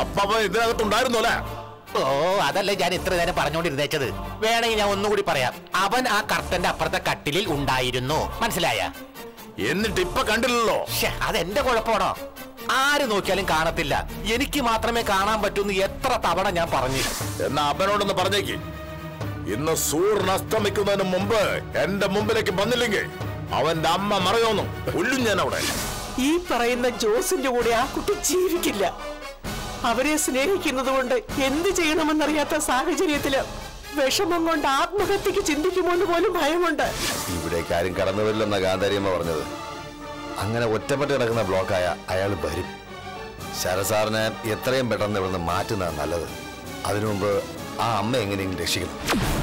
അപ്പ ഇതിനകത്തുണ്ടായിരുന്നു അല്ലേ? ഓ അതല്ലേ ഞാൻ ഇത്ര നേരം പറഞ്ഞുകൊണ്ടിരുന്നേച്ചത്. വേണമെങ്കിൽ ഞാൻ ഒന്നുകൂടി പറയാം. അവൻ ആ കർട്ടന്റെ അപ്പുറത്തെ കട്ടിലിൽ ഉണ്ടായിരുന്നു. മനസ്സിലായ? എന്നിട്ട് ഇപ്പൊ കണ്ടില്ലല്ലോ? അതെന്റെ കുഴപ്പമാണോ? ആര് നോക്കിയാലും കാണത്തില്ല. എനിക്ക് മാത്രമേ കാണാൻ പറ്റൂന്ന് എത്ര തവണ ഞാൻ പറഞ്ഞു. എന്നാ അവനോടൊന്ന് പറഞ്ഞേക്ക്. ഇന്ന് സൂര്യൻ അസ്തമിക്കുന്നതിന് മുമ്പ് എന്റെ മുമ്പിലേക്ക് വന്നില്ലെങ്കിൽ അവന്റെ അമ്മ മറയോന്നു. കൊല്ലും ഞാൻ അവിടെ. ഈ പറയുന്ന ജോസിന്റെ കൂടെ ആ കുട്ടി ജീവിക്കില്ല. അവരെ സ്നേഹിക്കുന്നത് കൊണ്ട് എന്ത് ചെയ്യണമെന്നറിയാത്ത സാഹചര്യത്തിൽ വിഷമം കൊണ്ട് ആത്മഹത്യക്ക് ചിന്തിക്കുമോന്ന് പോലും ഭയമുണ്ട്. ഇവിടേക്ക് ആരും കടന്നു വരില്ലെന്ന ഗാന്ധാരിയമ്മ പറഞ്ഞത്. അങ്ങനെ ഒറ്റപ്പെട്ട് കിടക്കുന്ന ബ്ലോക്കായ അയാൾ വരും. ശരസാറിനെ എത്രയും പെട്ടെന്ന് ഇവിടുന്ന് മാറ്റുന്നതാണ് നല്ലത്. അതിനു മുമ്പ് ആ അമ്മ എങ്ങനെയെങ്കിലും രക്ഷിക്കണം.